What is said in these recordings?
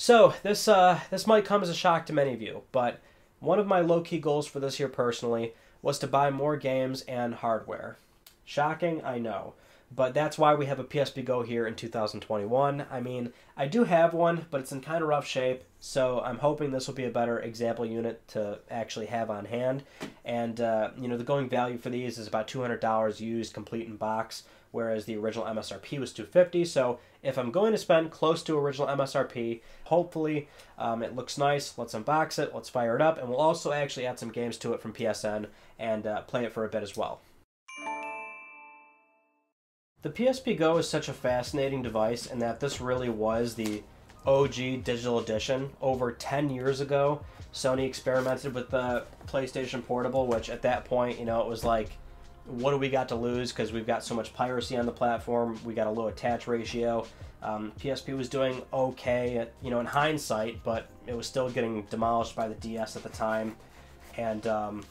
So this uh, this might come as a shock to many of you, but one of my low key goals for this year personally was to buy more games and hardware. Shocking, I know. But that's why we have a PSP Go here in 2021. I mean, I do have one, but it's in kind of rough shape, so I'm hoping this will be a better example unit to actually have on hand. And, uh, you know, the going value for these is about $200 used, complete in box, whereas the original MSRP was 250 So if I'm going to spend close to original MSRP, hopefully um, it looks nice. Let's unbox it, let's fire it up, and we'll also actually add some games to it from PSN and uh, play it for a bit as well. The PSP Go is such a fascinating device in that this really was the OG digital edition. Over 10 years ago, Sony experimented with the PlayStation Portable, which at that point, you know, it was like, what do we got to lose? Because we've got so much piracy on the platform. We got a low attach ratio. Um, PSP was doing okay, you know, in hindsight, but it was still getting demolished by the DS at the time. And, um,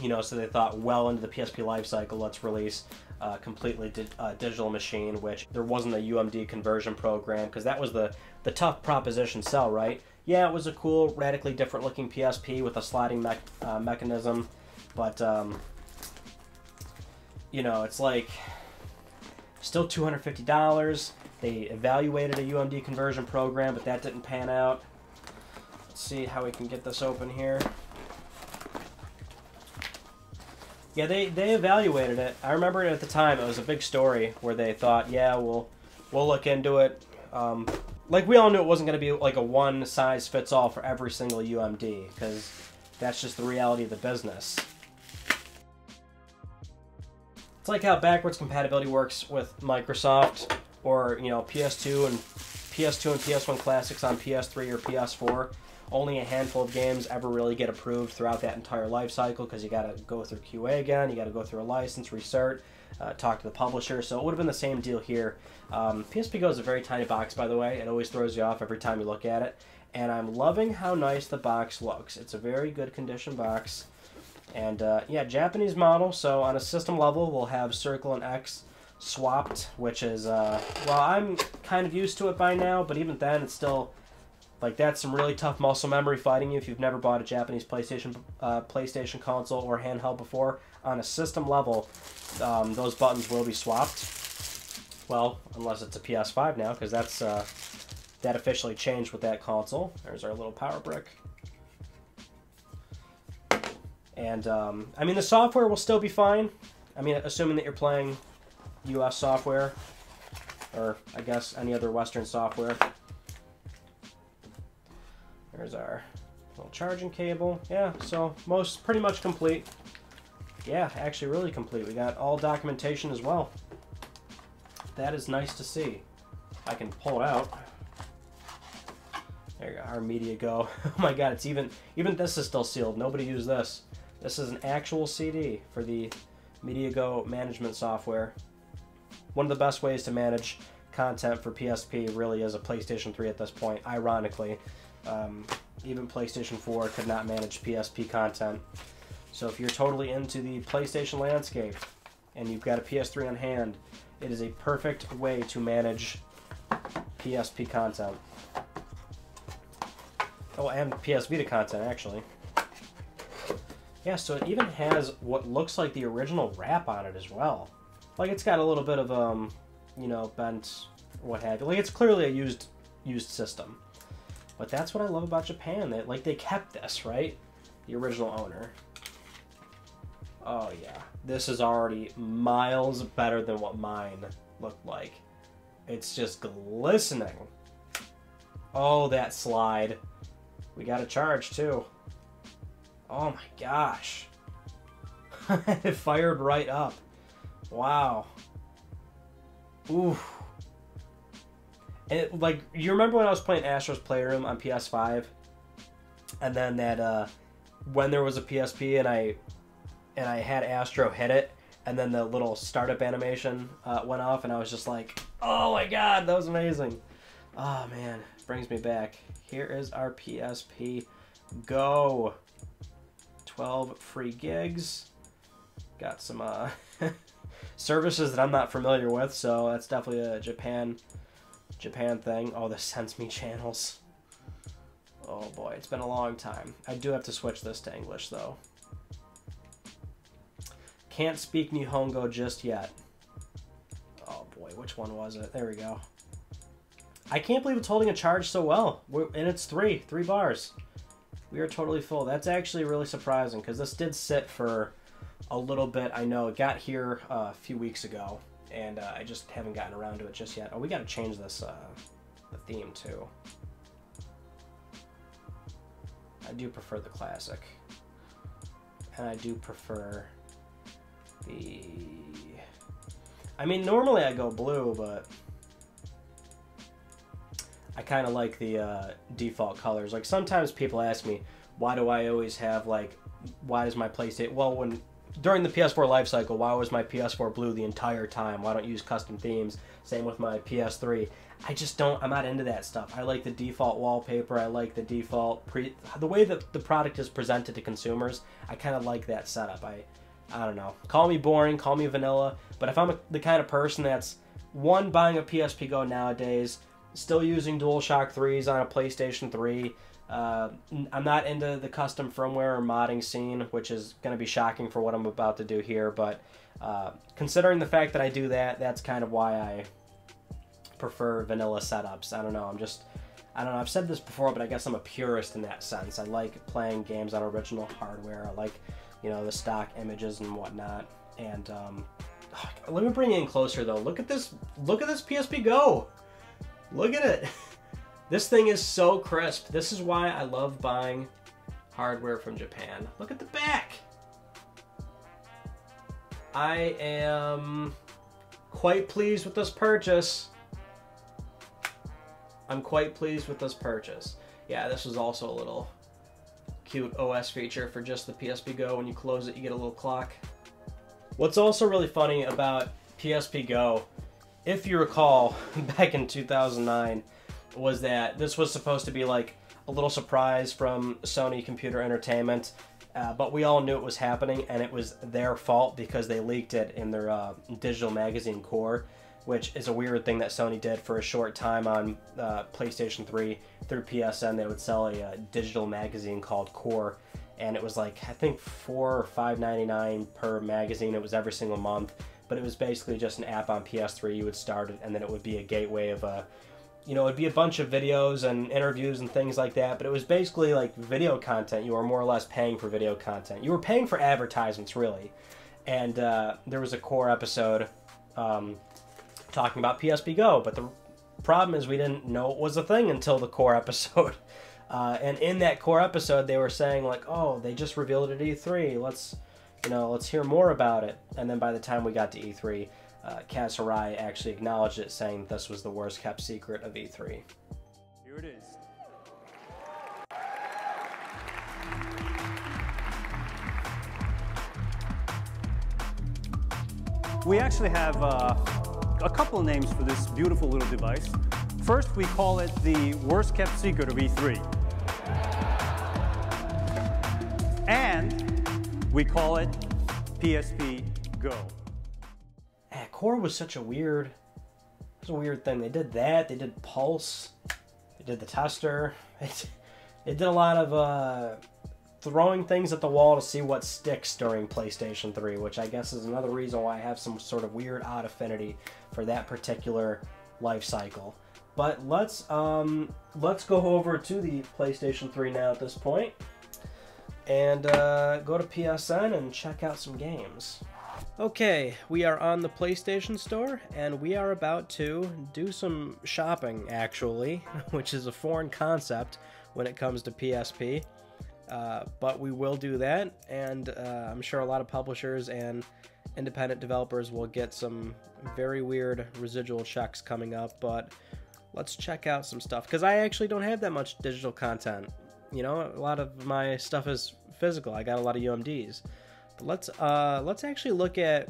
you know, so they thought well into the PSP life cycle, let's release a completely di- uh, digital machine, which there wasn't a UMD conversion program because that was the the tough proposition sell, right? Yeah, it was a cool, radically different looking PSP with a sliding me- uh, mechanism, but um, you know, it's like still two hundred fifty dollars. They evaluated a UMD conversion program, but that didn't pan out. Let's see how we can get this open here. Yeah, they, they evaluated it. I remember it at the time it was a big story where they thought, yeah, we'll we'll look into it. Um, like we all knew it wasn't going to be like a one size fits all for every single UMD because that's just the reality of the business. It's like how backwards compatibility works with Microsoft or you know PS2 and PS2 and PS1 classics on PS3 or PS4 only a handful of games ever really get approved throughout that entire life cycle because you got to go through QA again, you got to go through a license, recert, uh, talk to the publisher. So it would have been the same deal here. Um, PSP Go is a very tiny box, by the way. It always throws you off every time you look at it. And I'm loving how nice the box looks. It's a very good condition box. And uh, yeah, Japanese model. So on a system level, we'll have Circle and X swapped, which is, uh, well, I'm kind of used to it by now, but even then, it's still like that's some really tough muscle memory fighting you if you've never bought a Japanese PlayStation uh, PlayStation console or handheld before. On a system level, um, those buttons will be swapped. Well, unless it's a PS5 now, because that's uh, that officially changed with that console. There's our little power brick. And um, I mean, the software will still be fine. I mean, assuming that you're playing U.S. software, or I guess any other Western software. There's our little charging cable. Yeah, so most pretty much complete. Yeah, actually really complete. We got all documentation as well. That is nice to see. I can pull it out. There you go, our media go. oh my god, it's even even this is still sealed. Nobody used this. This is an actual CD for the MediaGo management software. One of the best ways to manage content for PSP really is a PlayStation 3 at this point, ironically. Um, even PlayStation 4 could not manage PSP content. So if you're totally into the PlayStation landscape and you've got a PS3 on hand, it is a perfect way to manage PSP content. Oh, and PS Vita content, actually. Yeah, so it even has what looks like the original wrap on it as well. Like, it's got a little bit of, um, you know, bent, what have you. Like, it's clearly a used used system. But that's what I love about Japan. That like they kept this, right? The original owner. Oh yeah. This is already miles better than what mine looked like. It's just glistening. Oh, that slide. We got a charge too. Oh my gosh. it fired right up. Wow. Ooh. And it, like you remember when I was playing Astro's Playroom on PS5, and then that uh, when there was a PSP and I and I had Astro hit it, and then the little startup animation uh, went off, and I was just like, "Oh my god, that was amazing!" Oh man, brings me back. Here is our PSP Go. 12 free gigs. Got some uh, services that I'm not familiar with, so that's definitely a Japan Japan thing. Oh, the SensMe channels. Oh boy, it's been a long time. I do have to switch this to English though. Can't speak Nihongo just yet. Oh boy, which one was it? There we go. I can't believe it's holding a charge so well. We're, and it's three, three bars. We are totally full. That's actually really surprising because this did sit for a little bit. I know it got here uh, a few weeks ago and uh, I just haven't gotten around to it just yet. Oh, we got to change this, uh, the theme too. I do prefer the classic. And I do prefer the... I mean, normally I go blue, but... I kind of like the uh, default colors. Like, sometimes people ask me, why do I always have, like, why does my PlayStation... Well, when during the PS4 life cycle, why was my PS4 blue the entire time? Why don't you use custom themes? Same with my PS3. I just don't. I'm not into that stuff. I like the default wallpaper. I like the default pre. The way that the product is presented to consumers. I kind of like that setup. I, I don't know. Call me boring. Call me vanilla. But if I'm a, the kind of person that's one buying a PSP Go nowadays, still using DualShock 3s on a PlayStation 3 uh, I'm not into the custom firmware or modding scene, which is going to be shocking for what I'm about to do here. But uh, considering the fact that I do that, that's kind of why I prefer vanilla setups. I don't know. I'm just, I don't know. I've said this before, but I guess I'm a purist in that sense. I like playing games on original hardware. I like, you know, the stock images and whatnot. And um, let me bring you in closer though. Look at this. Look at this PSP Go. Look at it. This thing is so crisp. This is why I love buying hardware from Japan. Look at the back. I am quite pleased with this purchase. I'm quite pleased with this purchase. Yeah, this was also a little cute OS feature for just the PSP Go. When you close it, you get a little clock. What's also really funny about PSP Go, if you recall, back in 2009, was that this was supposed to be like a little surprise from Sony Computer Entertainment, uh, but we all knew it was happening, and it was their fault because they leaked it in their uh, digital magazine Qore, which is a weird thing that Sony did for a short time on uh, PlayStation 3 through PSN. They would sell a uh, digital magazine called Qore, and it was like I think four or five ninety nine per magazine. It was every single month, but it was basically just an app on PS3. You would start it, and then it would be a gateway of a you know, it'd be a bunch of videos and interviews and things like that, but it was basically like video content. You were more or less paying for video content. You were paying for advertisements, really. And uh, there was a Qore episode um, talking about PSP Go, but the problem is we didn't know it was a thing until the Qore episode. Uh, and in that Qore episode, they were saying like, "Oh, they just revealed it at E3. Let's, you know, let's hear more about it." And then by the time we got to E3, uh, actually acknowledged it, saying this was the worst kept secret of E3. Here it is. We actually have uh, a couple names for this beautiful little device. First, we call it the worst kept secret of E3. We call it PSP Go. Qore was such a weird, it was a weird thing. They did that. They did Pulse. They did the tester. It, it did a lot of uh, throwing things at the wall to see what sticks during PlayStation 3, which I guess is another reason why I have some sort of weird odd affinity for that particular life cycle. But let's um, let's go over to the PlayStation 3 now at this point, and uh, go to PSN and check out some games. Okay, we are on the PlayStation Store, and we are about to do some shopping, actually, which is a foreign concept when it comes to PSP. Uh, but we will do that, and uh, I'm sure a lot of publishers and independent developers will get some very weird residual checks coming up. But let's check out some stuff because I actually don't have that much digital content. You know, a lot of my stuff is physical. I got a lot of UMDs. But let's uh, let's actually look at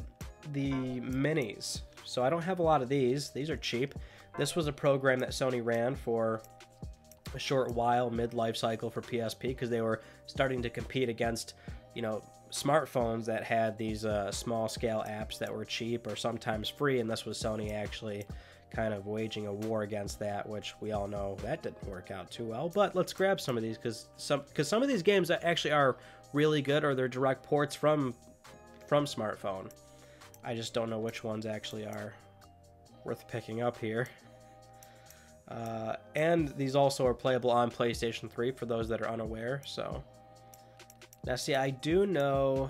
the minis. So I don't have a lot of these. These are cheap. This was a program that Sony ran for a short while mid-life cycle for PSP because they were starting to compete against, you know, smartphones that had these uh, small-scale apps that were cheap or sometimes free, and this was Sony actually kind of waging a war against that, which we all know that didn't work out too well. But let's grab some of these because some because some of these games actually are really good, or they're direct ports from from smartphone. I just don't know which ones actually are worth picking up here. Uh, and these also are playable on PlayStation 3 for those that are unaware. So now, see, I do know,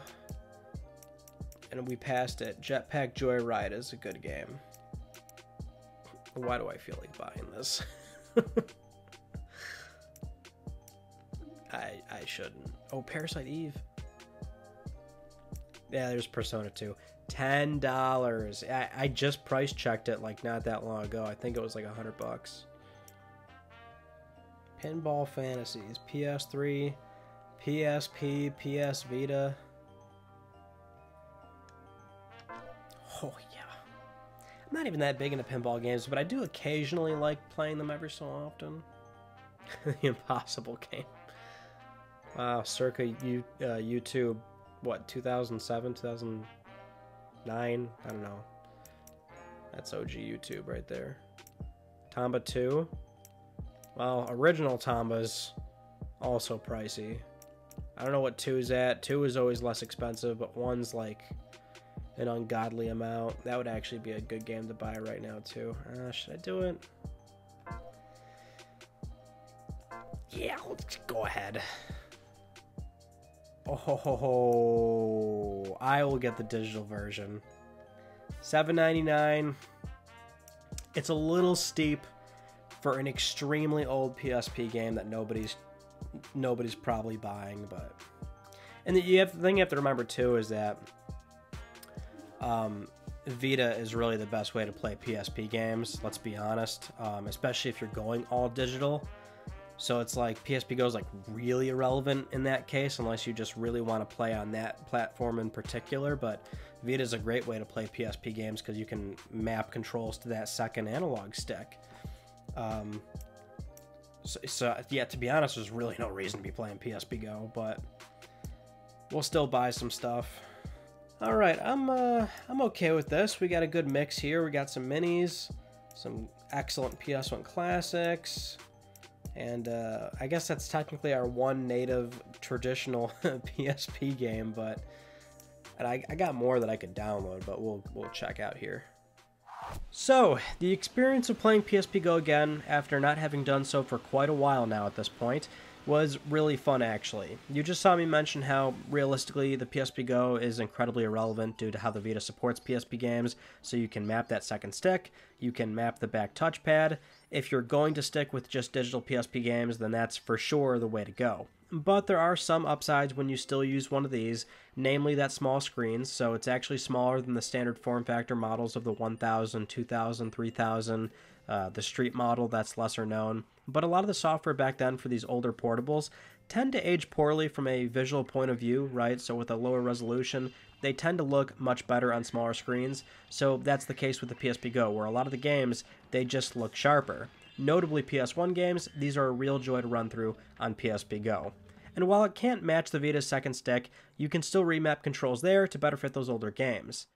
and we passed it. Jetpack Joyride is a good game. Why do I feel like buying this? I I shouldn't. Oh, Parasite Eve. Yeah, there's Persona 2. Ten dollars. I, I just price checked it like not that long ago. I think it was like a hundred bucks. Pinball Fantasies, PS3, PSP, PS Vita. Oh. I'm not even that big into pinball games, but I do occasionally like playing them every so often. the Impossible game. Wow, circa uh, YouTube, what 2007, 2009? I don't know. That's OG YouTube right there. Tomba 2. Well, original Tomba's also pricey. I don't know what 2 is at. 2 is always less expensive, but 1's like an ungodly amount. That would actually be a good game to buy right now, too. Uh, should I do it? Yeah, let's go ahead. Oh, I will get the digital version. $7.99. It's a little steep for an extremely old PSP game that nobody's nobody's probably buying, but and the, you have, the thing you have to remember too is that um, Vita is really the best way to play PSP games. Let's be honest, um, especially if you're going all digital. So it's like PSP Go is like really irrelevant in that case, unless you just really want to play on that platform in particular. But Vita is a great way to play PSP games because you can map controls to that second analog stick. Um, so, so, yeah, to be honest, there's really no reason to be playing PSP Go, but we'll still buy some stuff. All right, I'm uh, I'm okay with this. We got a good mix here. We got some minis, some excellent PS1 classics, and uh, I guess that's technically our one native traditional PSP game, but I, I got more that I could download, but we'll we'll check out here. So, the experience of playing PSP Go again, after not having done so for quite a while now at this point, was really fun actually. You just saw me mention how realistically the PSP Go is incredibly irrelevant due to how the Vita supports PSP games, so you can map that second stick, you can map the back touchpad. If you're going to stick with just digital PSP games, then that's for sure the way to go. But there are some upsides when you still use one of these, namely that small screens, so it's actually smaller than the standard form factor models of the 1000, 2000, 3000, uh, the street model that's lesser known. But a lot of the software back then for these older portables tend to age poorly from a visual point of view, right? So with a lower resolution, they tend to look much better on smaller screens. So that's the case with the PSP Go, where a lot of the games, they just look sharper. Notably PS1 games, these are a real joy to run through on PSP Go. And while it can't match the Vita's second stick, you can still remap controls there to better fit those older games.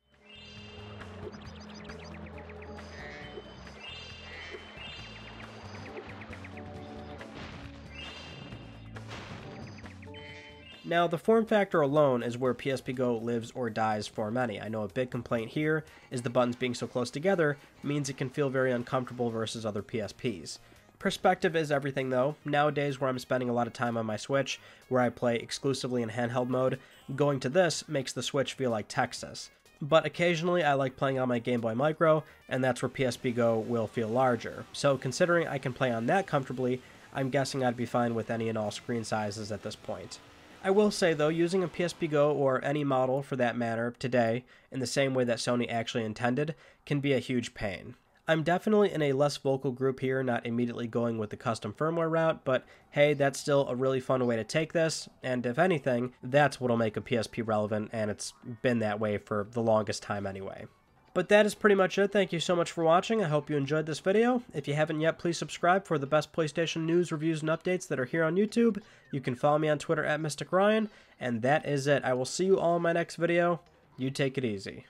Now, the form factor alone is where PSP Go lives or dies for many. I know a big complaint here is the buttons being so close together means it can feel very uncomfortable versus other PSPs. Perspective is everything though. Nowadays, where I'm spending a lot of time on my Switch, where I play exclusively in handheld mode, going to this makes the Switch feel like Texas. But occasionally I like playing on my Game Boy Micro, and that's where PSP Go will feel larger. So considering I can play on that comfortably, I'm guessing I'd be fine with any and all screen sizes at this point. I will say though, using a PSP Go or any model for that matter today, in the same way that Sony actually intended, can be a huge pain. I'm definitely in a less vocal group here, not immediately going with the custom firmware route, but hey, that's still a really fun way to take this, and if anything, that's what'll make a PSP relevant, and it's been that way for the longest time anyway. But that is pretty much it. Thank you so much for watching. I hope you enjoyed this video. If you haven't yet, please subscribe for the best PlayStation news, reviews, and updates that are here on YouTube. You can follow me on Twitter at Mystic Ryan. And that is it. I will see you all in my next video. You take it easy.